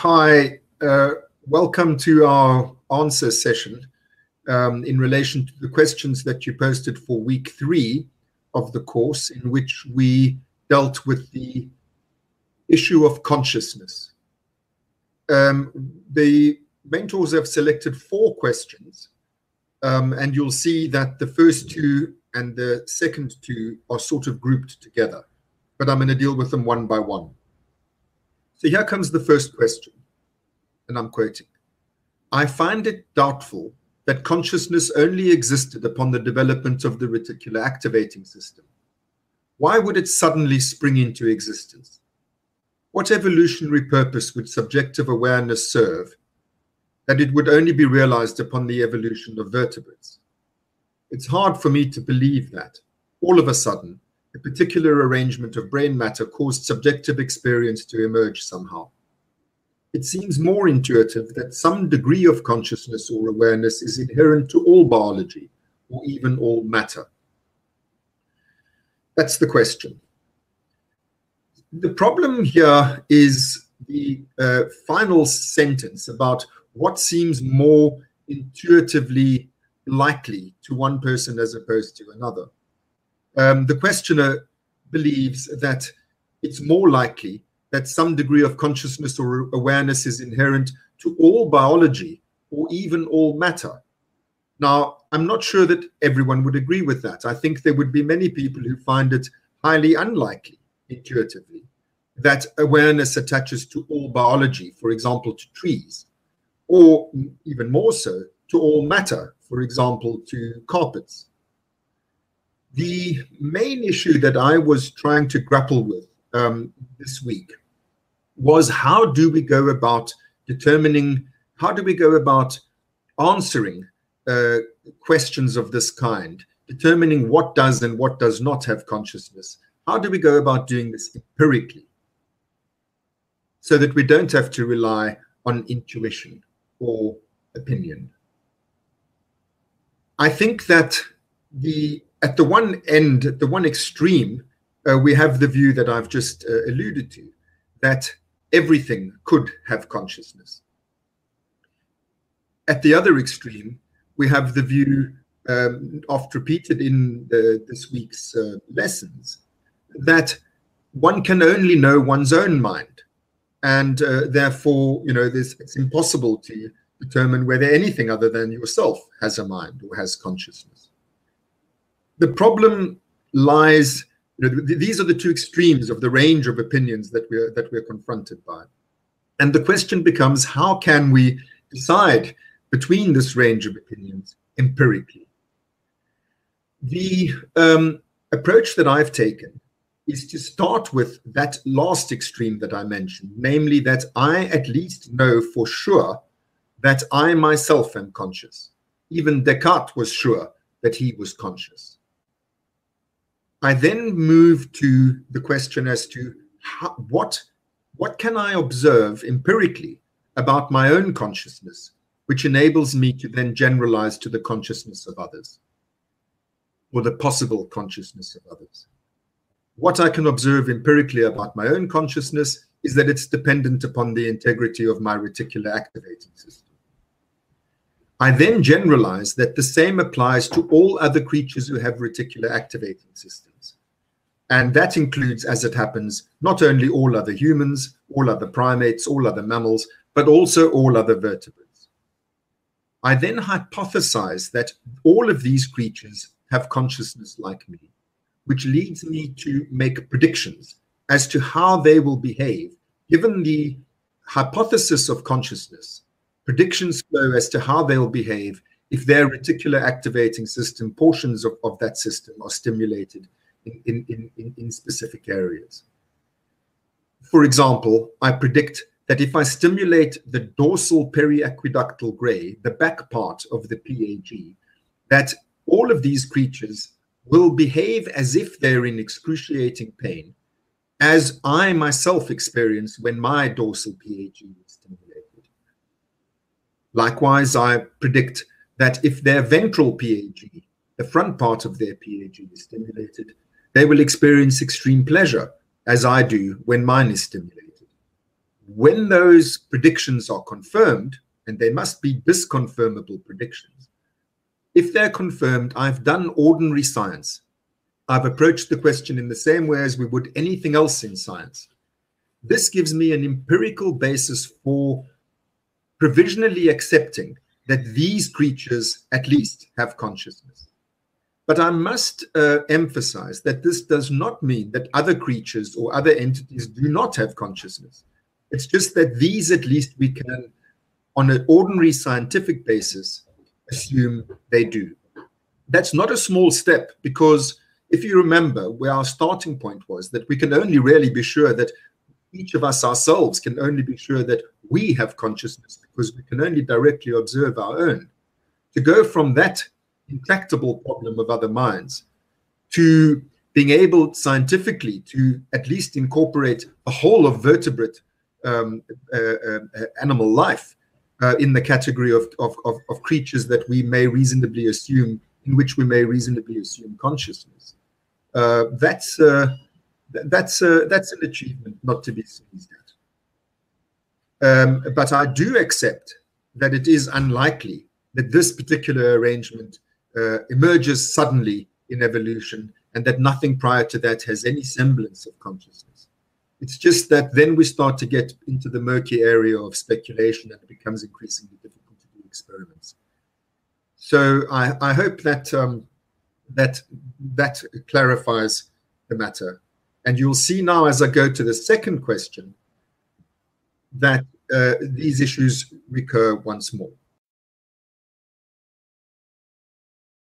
Hi, uh, welcome to our answer session um, in relation to the questions that you posted for week three of the course, in which we dealt with the issue of consciousness. Um, the mentors have selected four questions, um, and you'll see that the first two and the second two are sort of grouped together, but I'm going to deal with them one by one. So here comes the first question, and I'm quoting I find it doubtful that consciousness only existed upon the development of the reticular activating system. Why would it suddenly spring into existence? What evolutionary purpose would subjective awareness serve that it would only be realized upon the evolution of vertebrates? It's hard for me to believe that, all of a sudden, a particular arrangement of brain matter caused subjective experience to emerge somehow. It seems more intuitive that some degree of consciousness or awareness is inherent to all biology or even all matter. That's the question. The problem here is the uh, final sentence about what seems more intuitively likely to one person as opposed to another. Um, the questioner believes that it's more likely that some degree of consciousness or awareness is inherent to all biology or even all matter. Now, I'm not sure that everyone would agree with that. I think there would be many people who find it highly unlikely intuitively that awareness attaches to all biology, for example, to trees, or even more so, to all matter, for example, to carpets. The main issue that I was trying to grapple with um, this week was how do we go about determining, how do we go about answering uh, questions of this kind, determining what does and what does not have consciousness? How do we go about doing this empirically so that we don't have to rely on intuition or opinion? I think that the at the one end, at the one extreme, uh, we have the view that I've just uh, alluded to, that everything could have consciousness. At the other extreme, we have the view, um, oft repeated in the, this week's uh, lessons, that one can only know one's own mind, and uh, therefore, you know, it's impossible to determine whether anything other than yourself has a mind or has consciousness. The problem lies, you know, these are the two extremes of the range of opinions that we're that we're confronted by. And the question becomes how can we decide between this range of opinions empirically? The um, approach that I've taken is to start with that last extreme that I mentioned, namely that I at least know for sure that I myself am conscious. Even Descartes was sure that he was conscious. I then move to the question as to how, what, what can I observe empirically about my own consciousness, which enables me to then generalize to the consciousness of others or the possible consciousness of others. What I can observe empirically about my own consciousness is that it's dependent upon the integrity of my reticular activating system. I then generalize that the same applies to all other creatures who have reticular activating systems. And that includes, as it happens, not only all other humans, all other primates, all other mammals, but also all other vertebrates. I then hypothesize that all of these creatures have consciousness like me, which leads me to make predictions as to how they will behave given the hypothesis of consciousness predictions flow as to how they'll behave if their reticular activating system, portions of, of that system are stimulated in, in, in, in specific areas. For example, I predict that if I stimulate the dorsal periaqueductal gray, the back part of the PAG, that all of these creatures will behave as if they're in excruciating pain, as I myself experience when my dorsal PAG is stimulated. Likewise, I predict that if their ventral PAG, the front part of their PAG is stimulated, they will experience extreme pleasure, as I do when mine is stimulated. when those predictions are confirmed, and they must be disconfirmable predictions, if they're confirmed, I've done ordinary science. I've approached the question in the same way as we would anything else in science. This gives me an empirical basis for provisionally accepting that these creatures at least have consciousness. But I must uh, emphasize that this does not mean that other creatures or other entities do not have consciousness. It's just that these, at least, we can, on an ordinary scientific basis, assume they do. That's not a small step because if you remember where our starting point was, that we can only really be sure that each of us ourselves can only be sure that we have consciousness because we can only directly observe our own. To go from that intractable problem of other minds to being able scientifically to at least incorporate the whole of vertebrate um, uh, uh, animal life uh, in the category of, of, of, of, creatures that we may reasonably assume, in which we may reasonably assume consciousness. Uh, that's, uh, that's, uh, that's an achievement not to be sneezed at. Um, but I do accept that it is unlikely that this particular arrangement uh, emerges suddenly in evolution and that nothing prior to that has any semblance of consciousness. It's just that then we start to get into the murky area of speculation and it becomes increasingly difficult to do experiments. So I, I hope that um, that that clarifies the matter. And you'll see now as I go to the second question that uh, these issues recur once more.